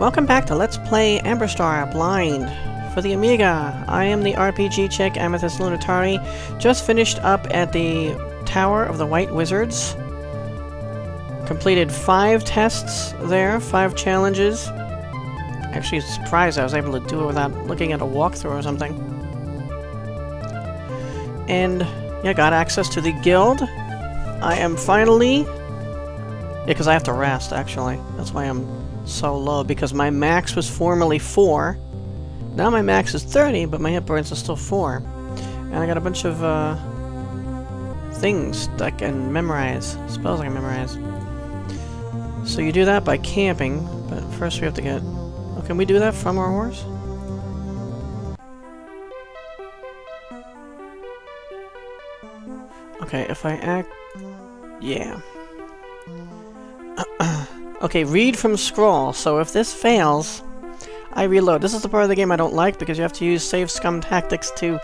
Welcome back to Let's Play Amberstar Blind for the Amiga. I am the RPG chick Amethyst Lunitari. Just finished up at the Tower of the White Wizards. Completed five tests there, five challenges. Actually surprised I was able to do it without looking at a walkthrough or something. And yeah, got access to the guild. I am finally... Yeah, because I have to rest, actually. That's why I'm so low, because my max was formerly 4. Now my max is 30, but my hit points are still 4. And I got a bunch of, uh, things that I can memorize. Spells I can memorize. So you do that by camping, but first we have to get... Oh, can we do that from our horse? Okay, if I act... Yeah. Okay, read from scroll. So if this fails, I reload. This is the part of the game I don't like because you have to use save scum tactics to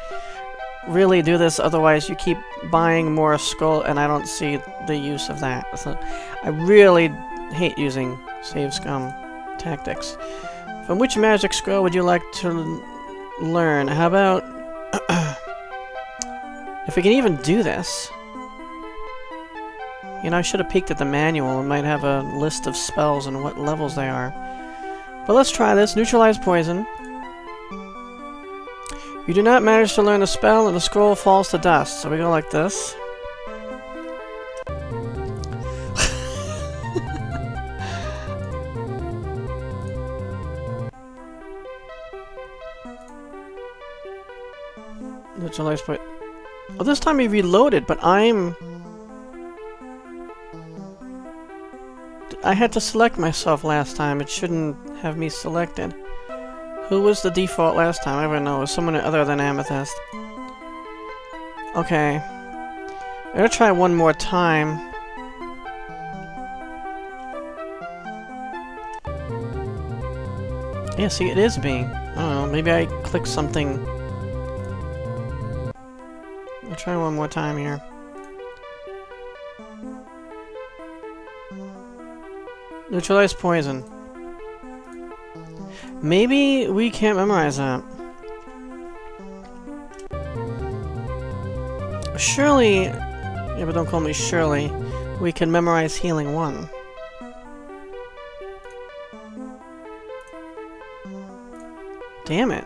really do this, otherwise you keep buying more scroll and I don't see the use of that. So I really hate using save scum tactics. From which magic scroll would you like to learn? How about... if we can even do this... You know, I should have peeked at the manual. It might have a list of spells and what levels they are. But let's try this. Neutralize poison. You do not manage to learn a spell and the scroll falls to dust. So we go like this. Neutralize poison. Oh, this time he reloaded, but I'm... I had to select myself last time. It shouldn't have me selected. Who was the default last time? I don't know. It was someone other than Amethyst. Okay. I'm gonna try one more time. Yeah, see, it is me. I don't know. Maybe I clicked something. I'll try one more time here. Neutralize poison. Maybe we can't memorize that. Surely, yeah, but don't call me Shirley, we can memorize Healing 1. Damn it.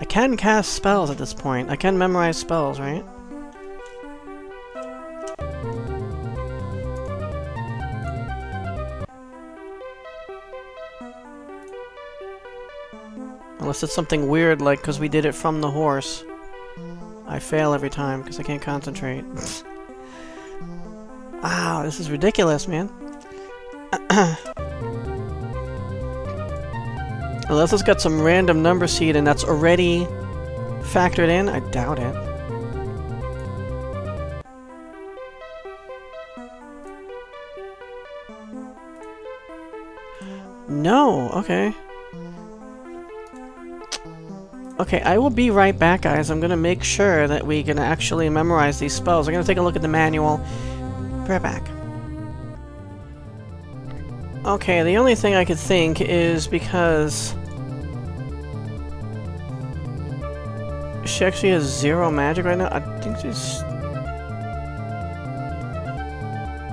I can cast spells at this point. I can memorize spells, right? Unless it's something weird, like because we did it from the horse. I fail every time because I can't concentrate. wow, this is ridiculous, man. Unless it's got some random number seed and that's already factored in, I doubt it. No, okay. Okay, I will be right back, guys. I'm gonna make sure that we can actually memorize these spells. I'm gonna take a look at the manual. Be right back. Okay, the only thing I could think is because... She actually has zero magic right now? I think she's...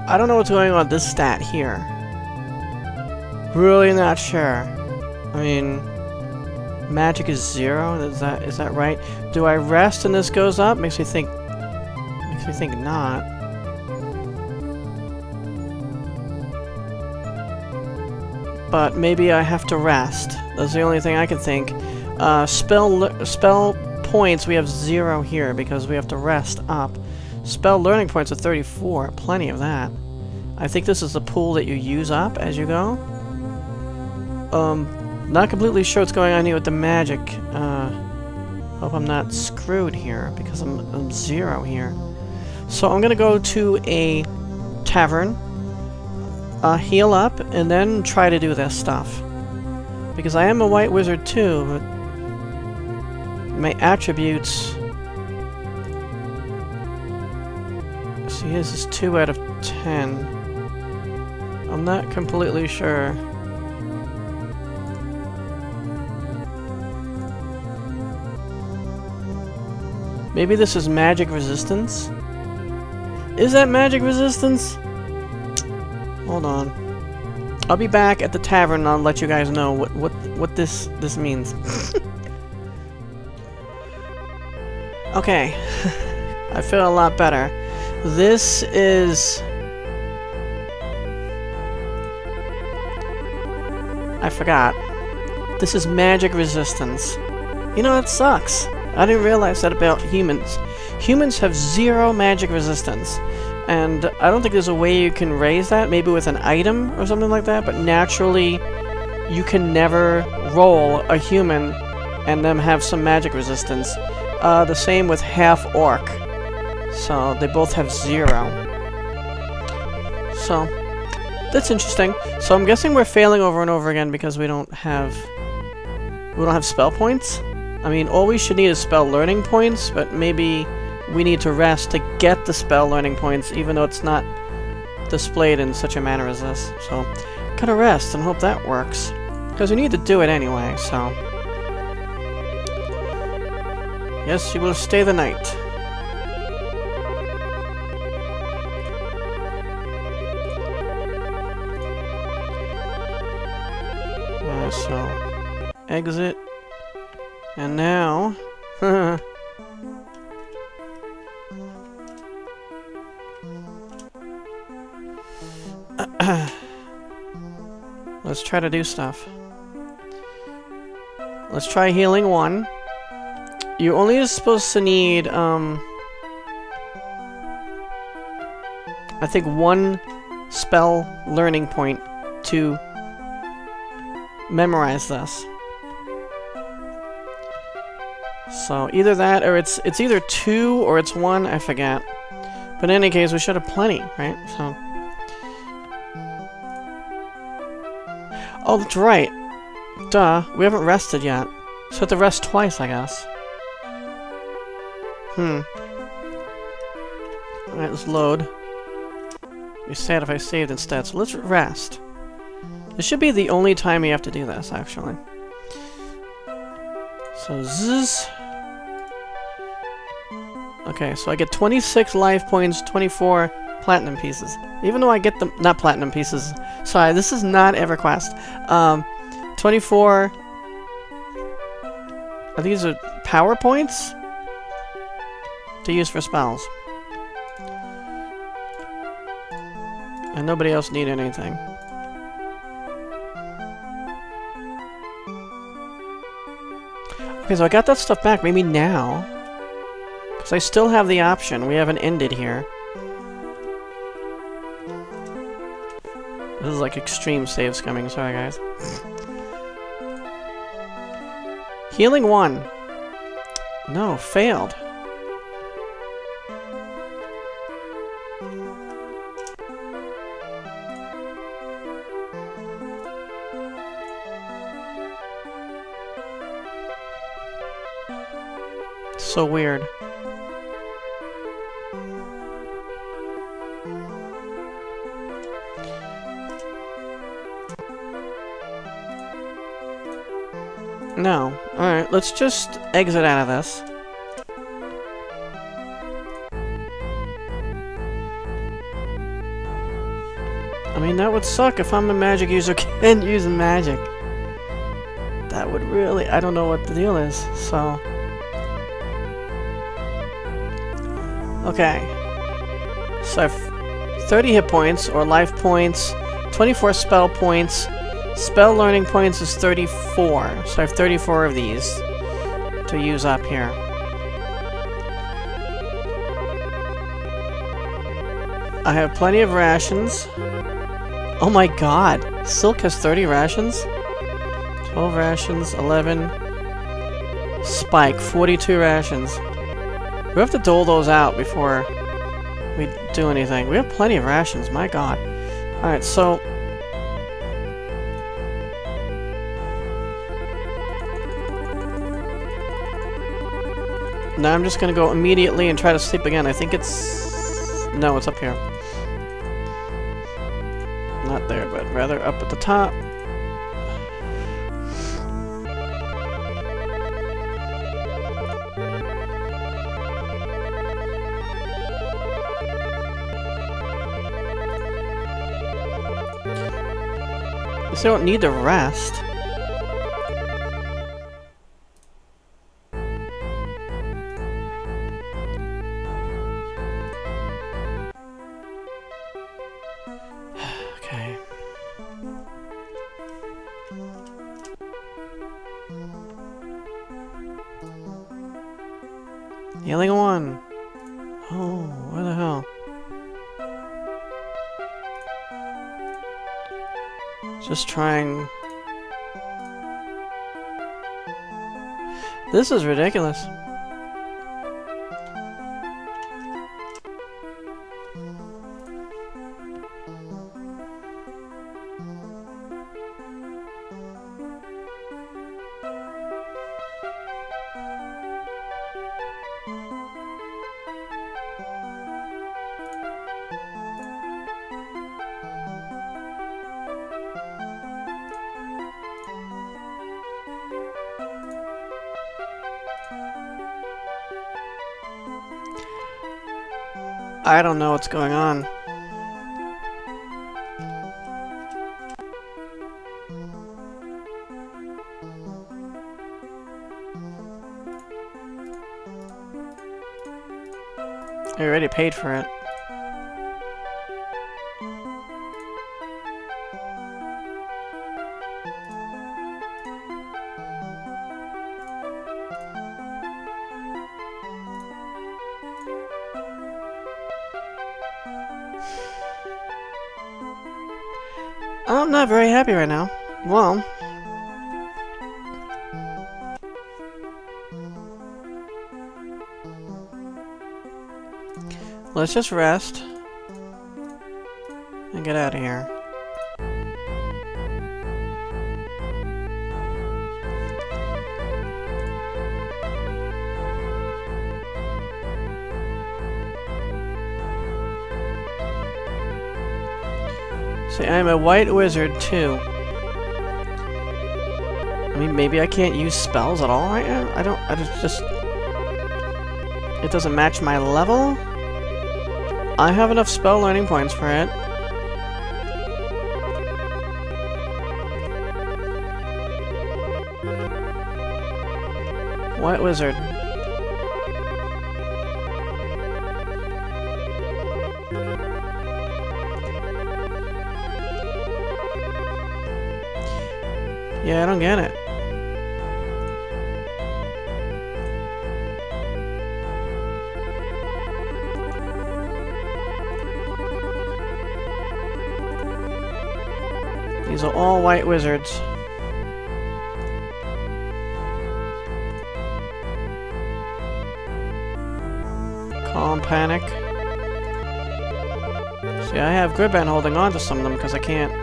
I don't know what's going on with this stat here. Really not sure. I mean... Magic is zero? Is that is that right? Do I rest and this goes up? Makes me think... Makes me think not. But maybe I have to rest. That's the only thing I can think. Uh, spell spell points, we have zero here because we have to rest up. Spell learning points are 34. Plenty of that. I think this is the pool that you use up as you go. Um, not completely sure what's going on here with the magic. Uh, hope I'm not screwed here because I'm, I'm zero here. So I'm gonna go to a tavern uh, heal up, and then try to do this stuff. Because I am a white wizard too, but my attributes... See, this is 2 out of 10. I'm not completely sure. Maybe this is magic resistance? Is that magic resistance? Hold on. I'll be back at the tavern and I'll let you guys know what what what this this means. okay. I feel a lot better. This is I forgot. This is magic resistance. You know, it sucks. I didn't realize that about humans. Humans have zero magic resistance. And I don't think there's a way you can raise that, maybe with an item or something like that, but naturally you can never roll a human and them have some magic resistance. Uh, the same with half-orc. So they both have zero. So, that's interesting. So I'm guessing we're failing over and over again because we don't have... We don't have spell points? I mean, all we should need is spell learning points, but maybe we need to rest to get the spell learning points, even though it's not displayed in such a manner as this. So, gotta rest and hope that works. Because we need to do it anyway, so... Yes, you will stay the night. Uh, so, exit. And now... Let's try to do stuff. Let's try healing one. You only are supposed to need, um... I think one spell learning point to memorize this. So either that or it's it's either two or it's one, I forget. But in any case, we should have plenty, right? So Oh, that's right. Duh, we haven't rested yet. So we have to rest twice, I guess. Hmm. Alright, let's load. Be sad if I saved instead, so let's rest. This should be the only time you have to do this, actually. So, zzz. Okay, so I get 26 life points, 24 platinum pieces. Even though I get them, not platinum pieces. Sorry, this is not EverQuest. Um, 24. Are these are power points to use for spells? And nobody else need anything. Okay, so I got that stuff back. Maybe now. Because I still have the option. We haven't ended here. This is like extreme saves coming. Sorry, guys. Healing 1. No, failed. So weird. No. Alright, let's just exit out of this. I mean, that would suck if I'm a magic user can't use magic. That would really... I don't know what the deal is, so... Okay. So I have 30 hit points, or life points, 24 spell points, Spell learning points is 34, so I have 34 of these to use up here. I have plenty of rations. Oh my god! Silk has 30 rations? 12 rations, 11... Spike, 42 rations. We have to dole those out before we do anything. We have plenty of rations, my god. Alright, so Now I'm just gonna go immediately and try to sleep again. I think it's... No, it's up here. not there, but rather up at the top. So don't need to rest. This is ridiculous. I don't know what's going on. I already paid for it. Happy right now. Well, let's just rest and get out of here. See, I'm a white wizard too. I mean, maybe I can't use spells at all right now? I don't, I just, just... It doesn't match my level? I have enough spell learning points for it. White wizard. Yeah, I don't get it. These are all white wizards. Calm panic. See, I have Gryban holding on to some of them because I can't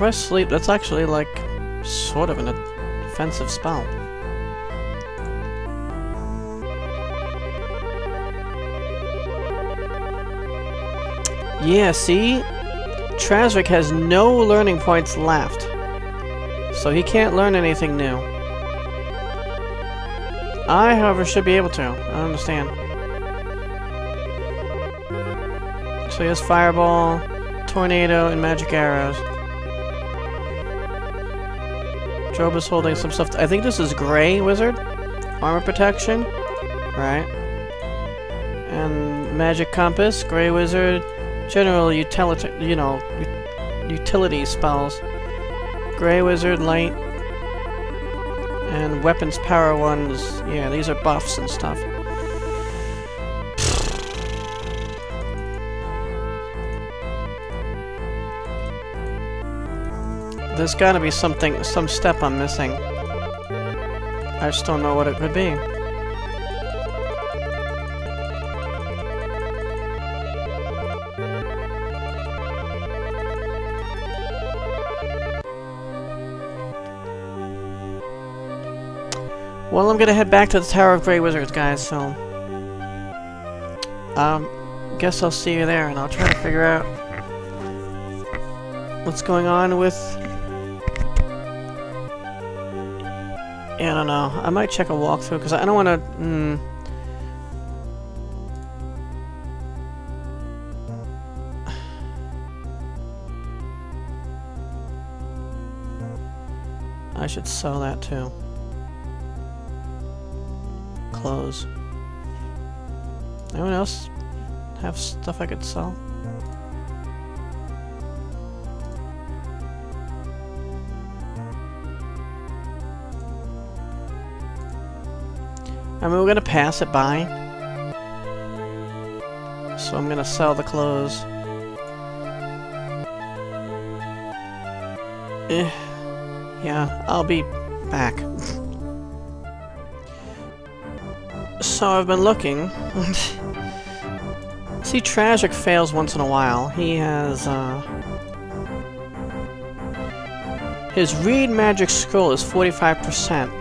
I'm sleep, that's actually like sort of an offensive spell. Yeah, see? Tragic has no learning points left. So he can't learn anything new. I, however, should be able to. I understand. So he has Fireball, Tornado, and Magic Arrows. Job is holding some stuff. I think this is Gray Wizard. Armor Protection. Right. And Magic Compass, Gray Wizard. General utility, you know, utility spells. Gray Wizard, Light, and weapons power ones, yeah, these are buffs and stuff. There's gotta be something, some step I'm missing. I just don't know what it could be. Well, I'm gonna head back to the Tower of Grey Wizards, guys, so... Um, guess I'll see you there, and I'll try to figure out what's going on with know. I might check a walkthrough, because I don't want to... Mm, I should sell that too. Clothes. Anyone else have stuff I could sell? I mean, we're gonna pass it by. So I'm gonna sell the clothes. Eh. Yeah, I'll be back. so I've been looking. See, Tragic fails once in a while. He has, uh... His Read Magic Scroll is 45%.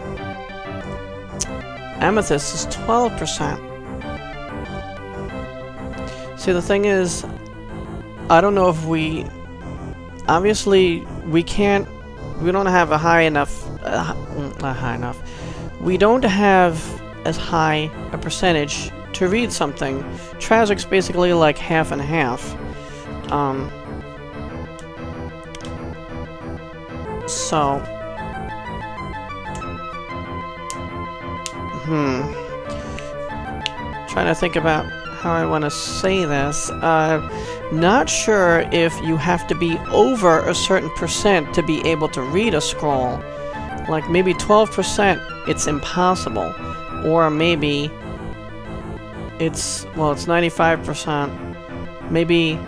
Amethyst is 12%. See, the thing is, I don't know if we... Obviously, we can't we don't have a high enough, uh, not high enough, we don't have as high a percentage to read something. Tragic's basically like half and half. Um, so, hmm, trying to think about how I want to say this. Uh, not sure if you have to be over a certain percent to be able to read a scroll. Like maybe 12% it's impossible. Or maybe it's, well, it's 95%. Maybe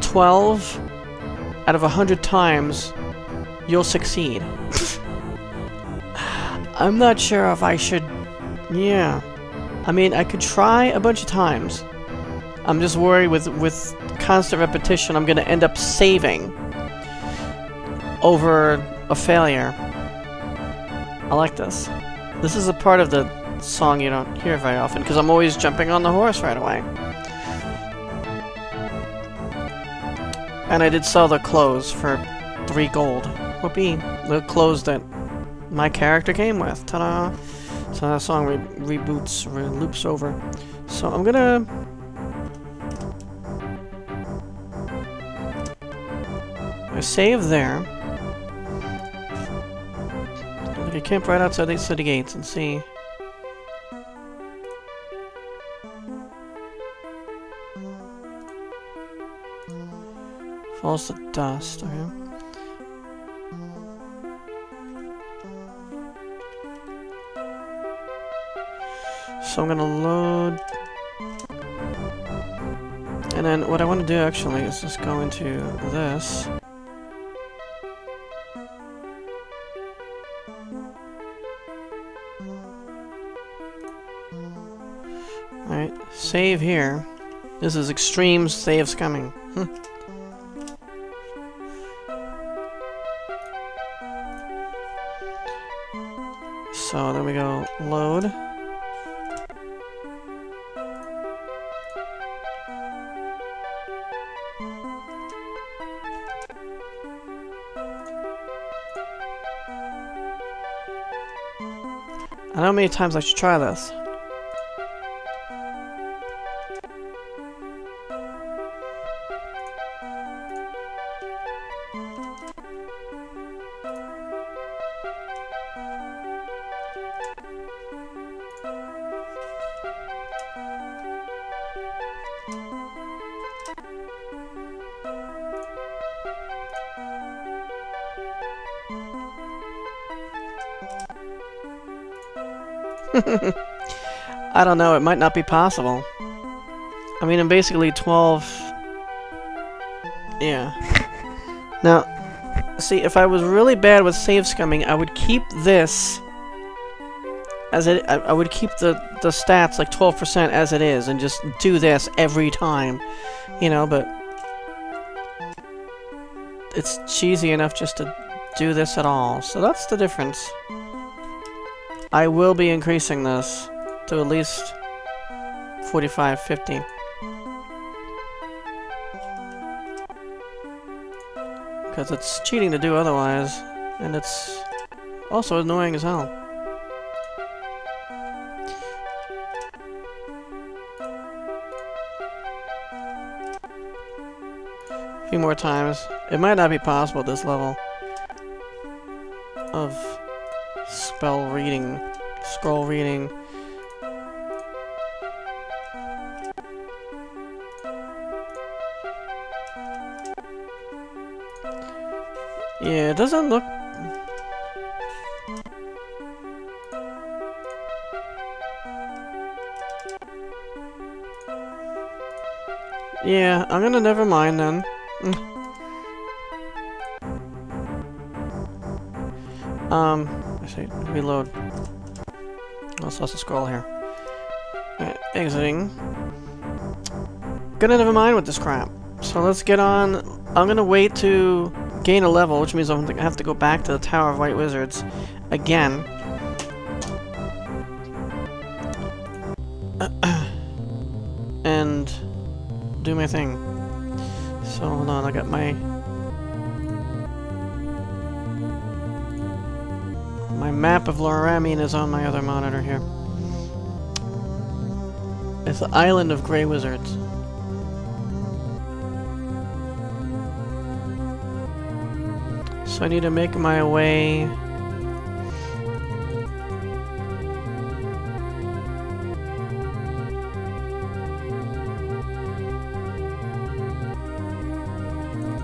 12 out of 100 times you'll succeed. I'm not sure if I should... Yeah. I mean, I could try a bunch of times. I'm just worried with, with constant repetition I'm gonna end up saving over a failure. I like this. This is a part of the song you don't hear very often, because I'm always jumping on the horse right away. And I did sell the clothes for three gold. Whoopee. The clothes that my character came with. Ta-da! So that song re reboots, re loops over. So I'm gonna I save there. We can camp right outside these city gates and see. Falls to dust, okay. So I'm gonna load... And then what I want to do actually is just go into this. Alright, save here. This is extreme saves coming. So then we go load. Many times I should try this. I don't know, it might not be possible. I mean, I'm basically 12... Yeah. Now, see, if I was really bad with save scumming, I would keep this as it, I, I would keep the, the stats like 12% as it is and just do this every time, you know, but it's cheesy enough just to do this at all, so that's the difference. I will be increasing this to at least 45, 50. Because it's cheating to do otherwise, and it's also annoying as hell. A few more times. It might not be possible at this level of spell reading, scroll reading. Yeah, it doesn't look... Yeah, I'm gonna never mind then. Mm. Um, I say reload. Let's also scroll here. Right, exiting. Gonna never mind with this crap. So let's get on. I'm gonna wait to gain a level, which means I'm gonna have to go back to the Tower of White Wizards again. and do my thing. So hold on, I got my my map of Lyramion is on my other monitor here. It's the island of Grey Wizards. So I need to make my way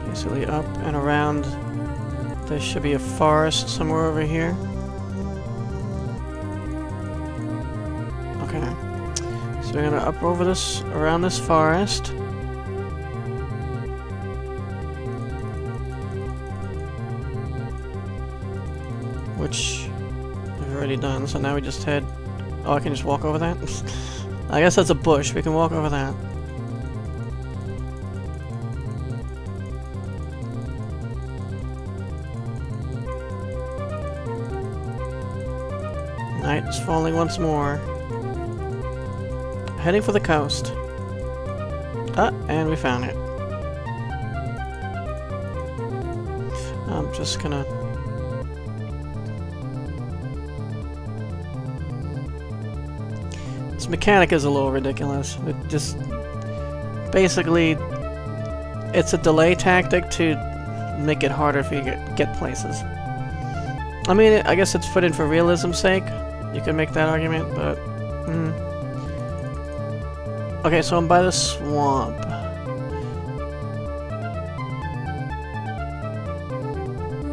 basically up and around. There should be a forest somewhere over here. Okay. So we're gonna up over this, around this forest. Done, so now we just head... Oh, I can just walk over that? I guess that's a bush, we can walk over that. Night is falling once more. Heading for the coast. Ah, and we found it. I'm just gonna... Mechanic is a little ridiculous. It just... Basically, it's a delay tactic to make it harder for you to get, places. I mean, I guess it's put in for realism's sake. You can make that argument, but... Mm. Okay, so I'm by the swamp.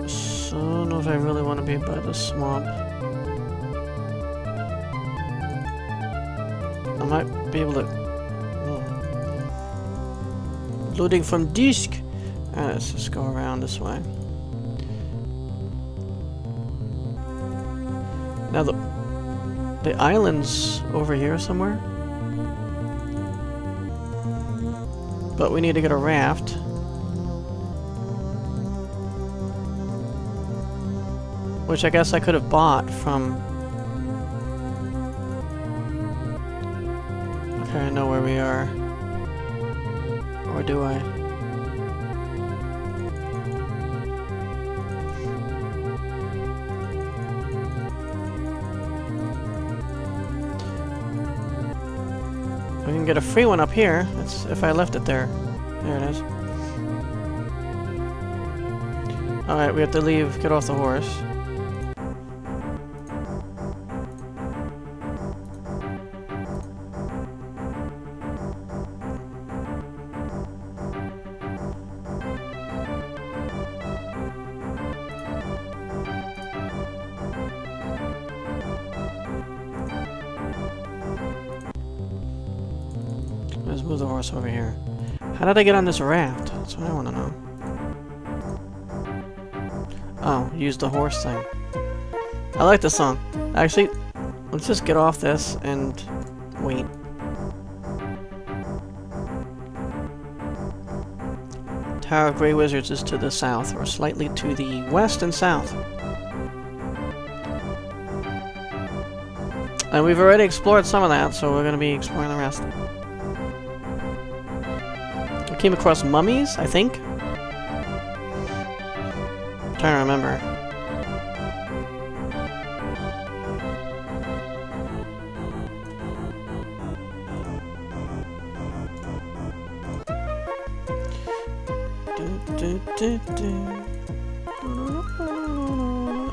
So, I don't know if I really want to be by the swamp. Be able to... Loading from disk! Ah, let's just go around this way. Now the the island's over here somewhere. But we need to get a raft. Which I guess I could have bought from... do I? We can get a free one up here. That's if I left it there. There it is. Alright, we have to leave, get off the horse. Move the horse over here. How did I get on this raft? That's what I want to know. Oh, use the horse thing. I like this song. Actually, let's just get off this and wait. Tower of Grey Wizards is to the south, or slightly to the west and south. And we've already explored some of that, so we're gonna be exploring the rest. Came across mummies, I think? I'm trying to remember.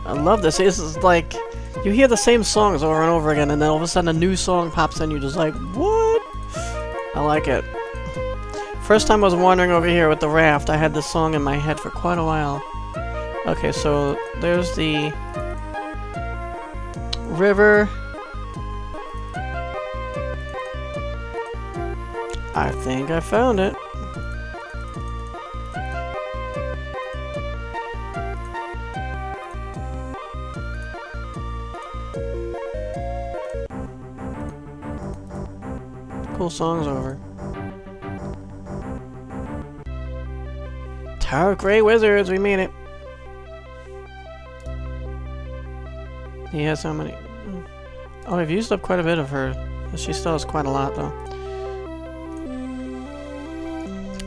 I love this. This is like you hear the same songs over and over again, and then all of a sudden a new song pops in. You're just like, what? I like it. First time I was wandering over here with the raft, I had this song in my head for quite a while. Okay, so there's the river. I think I found it. Cool song's over. Tower of Grey Wizards, we mean it. He has how many? Oh, I've used up quite a bit of her. She still has quite a lot, though.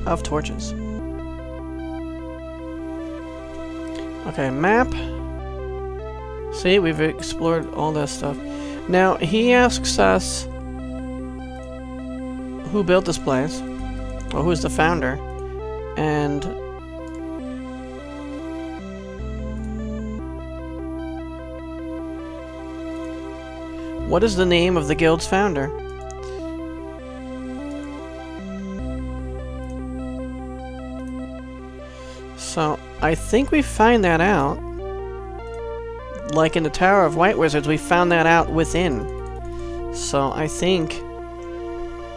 Of torches. Okay, map. See, we've explored all that stuff. Now, he asks us who built this place, or who's the founder, and what is the name of the guild's founder? So, I think we find that out. Like in the Tower of White Wizards, we found that out within. So, I think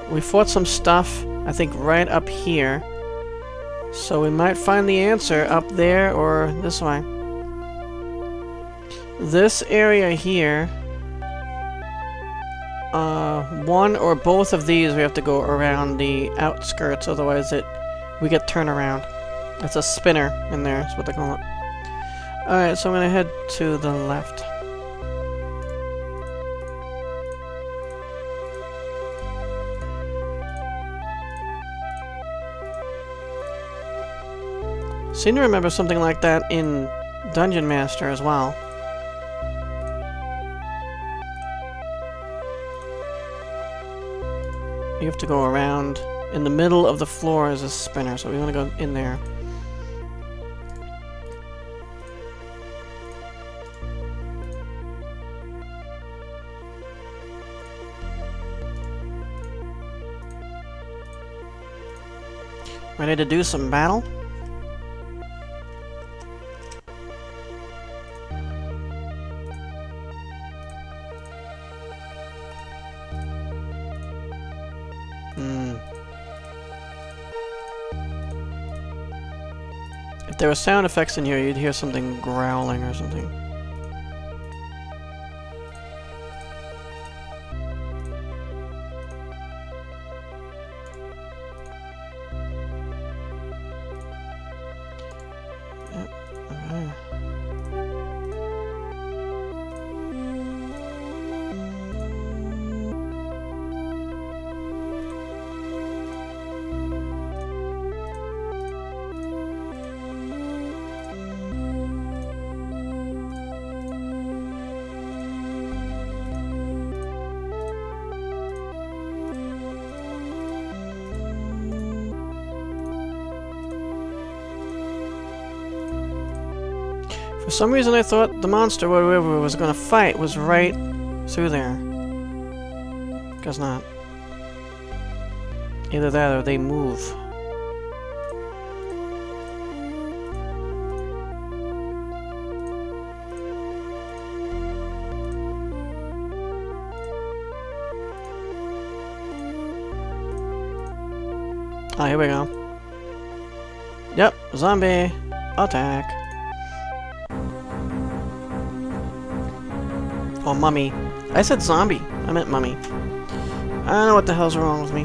we fought some stuff, I think, right up here. So we might find the answer up there or this way. This area here, one or both of these we have to go around the outskirts, otherwise it we get turned around. It's a spinner in there, that's what they call it. Alright, so I'm gonna head to the left. Seem to remember something like that in Dungeon Master as well. Have to go around. In the middle of the floor is a spinner, so we want to go in there. Ready to do some battle? There were sound effects in here, you'd hear something growling or something. For some reason I thought the monster whatever was gonna fight was right through there. Guess not. Either that or they move. Ah, oh, here we go. Yep, zombie. Attack. Oh, mummy. I said zombie. I meant mummy. I don't know what the hell's wrong with me.